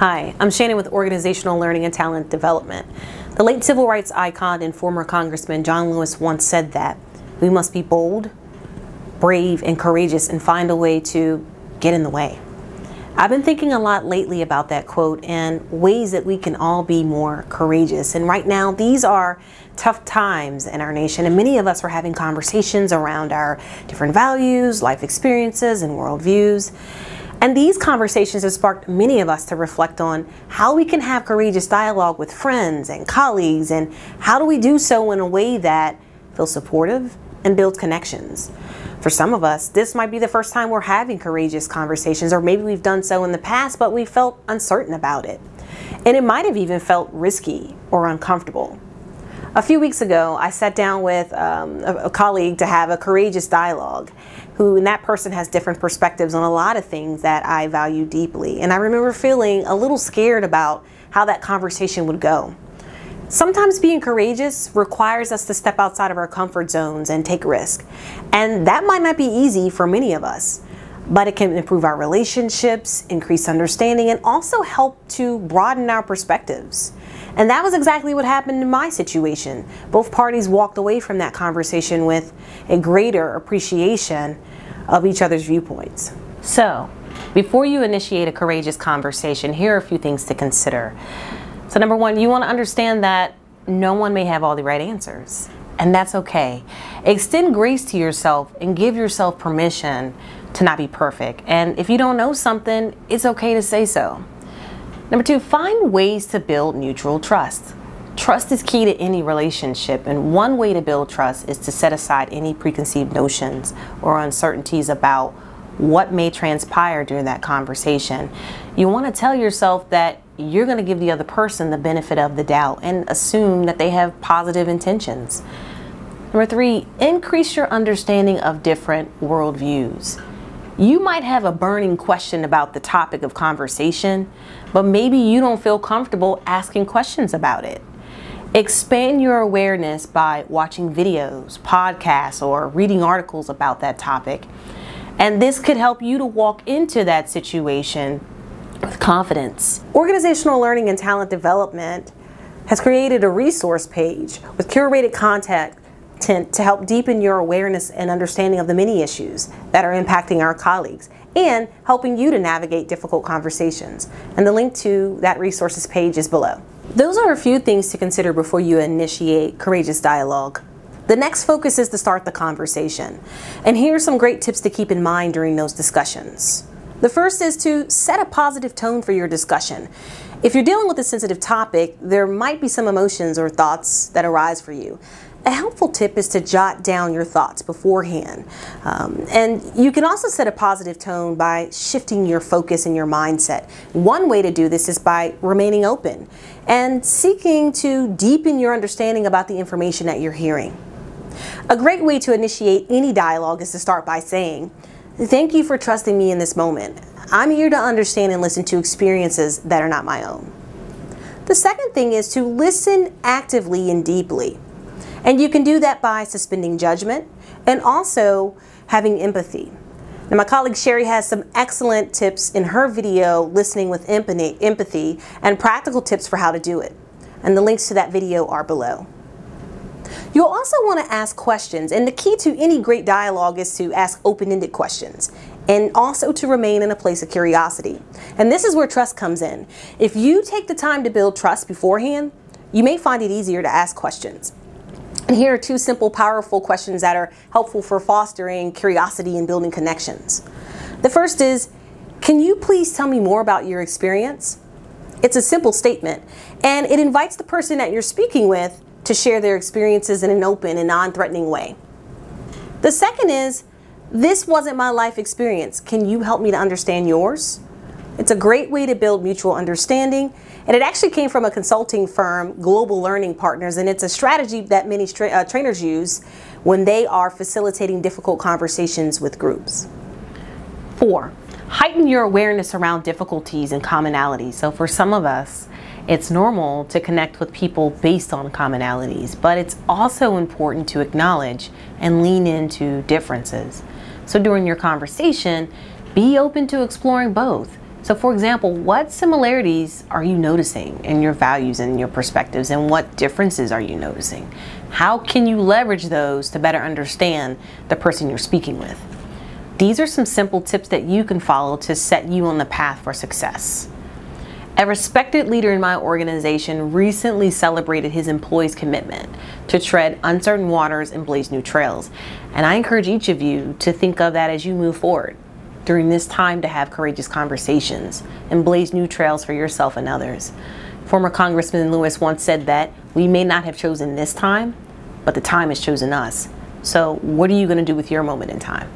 Hi, I'm Shannon with Organizational Learning and Talent Development. The late civil rights icon and former Congressman John Lewis once said that we must be bold, brave, and courageous and find a way to get in the way. I've been thinking a lot lately about that quote and ways that we can all be more courageous. And right now, these are tough times in our nation, and many of us are having conversations around our different values, life experiences, and worldviews. And these conversations have sparked many of us to reflect on how we can have courageous dialogue with friends and colleagues, and how do we do so in a way that feels supportive and builds connections. For some of us, this might be the first time we're having courageous conversations, or maybe we've done so in the past, but we felt uncertain about it. And it might have even felt risky or uncomfortable. A few weeks ago, I sat down with um, a, a colleague to have a courageous dialogue who and that person has different perspectives on a lot of things that I value deeply. And I remember feeling a little scared about how that conversation would go. Sometimes being courageous requires us to step outside of our comfort zones and take risk. And that might not be easy for many of us, but it can improve our relationships, increase understanding, and also help to broaden our perspectives. And that was exactly what happened in my situation. Both parties walked away from that conversation with a greater appreciation of each other's viewpoints. So, before you initiate a courageous conversation, here are a few things to consider. So, number one, you want to understand that no one may have all the right answers, and that's okay. Extend grace to yourself and give yourself permission to not be perfect. And if you don't know something, it's okay to say so. Number two, find ways to build mutual trust. Trust is key to any relationship, and one way to build trust is to set aside any preconceived notions or uncertainties about what may transpire during that conversation. You want to tell yourself that you're going to give the other person the benefit of the doubt and assume that they have positive intentions. Number three, increase your understanding of different worldviews. You might have a burning question about the topic of conversation, but maybe you don't feel comfortable asking questions about it. Expand your awareness by watching videos, podcasts, or reading articles about that topic. And this could help you to walk into that situation with confidence. Organizational learning and talent development has created a resource page with curated content to help deepen your awareness and understanding of the many issues that are impacting our colleagues and helping you to navigate difficult conversations. And the link to that resources page is below. Those are a few things to consider before you initiate courageous dialogue. The next focus is to start the conversation. And here are some great tips to keep in mind during those discussions. The first is to set a positive tone for your discussion. If you're dealing with a sensitive topic, there might be some emotions or thoughts that arise for you. A helpful tip is to jot down your thoughts beforehand. Um, and you can also set a positive tone by shifting your focus and your mindset. One way to do this is by remaining open and seeking to deepen your understanding about the information that you're hearing. A great way to initiate any dialogue is to start by saying, Thank you for trusting me in this moment. I'm here to understand and listen to experiences that are not my own. The second thing is to listen actively and deeply. And you can do that by suspending judgment and also having empathy. Now, my colleague Sherry has some excellent tips in her video, Listening with Empathy, and practical tips for how to do it. And the links to that video are below. You'll also want to ask questions, and the key to any great dialogue is to ask open-ended questions and also to remain in a place of curiosity. And this is where trust comes in. If you take the time to build trust beforehand, you may find it easier to ask questions. And here are two simple, powerful questions that are helpful for fostering curiosity and building connections. The first is, can you please tell me more about your experience? It's a simple statement, and it invites the person that you're speaking with to share their experiences in an open and non-threatening way. The second is, this wasn't my life experience. Can you help me to understand yours? It's a great way to build mutual understanding and it actually came from a consulting firm, Global Learning Partners, and it's a strategy that many uh, trainers use when they are facilitating difficult conversations with groups. Four, heighten your awareness around difficulties and commonalities. So for some of us, it's normal to connect with people based on commonalities, but it's also important to acknowledge and lean into differences. So during your conversation, be open to exploring both So, for example, what similarities are you noticing in your values and your perspectives, and what differences are you noticing? How can you leverage those to better understand the person you're speaking with? These are some simple tips that you can follow to set you on the path for success. A respected leader in my organization recently celebrated his employees' commitment to tread uncertain waters and blaze new trails. And I encourage each of you to think of that as you move forward during this time to have courageous conversations and blaze new trails for yourself and others. Former Congressman Lewis once said that we may not have chosen this time, but the time has chosen us. So, what are you going to do with your moment in time?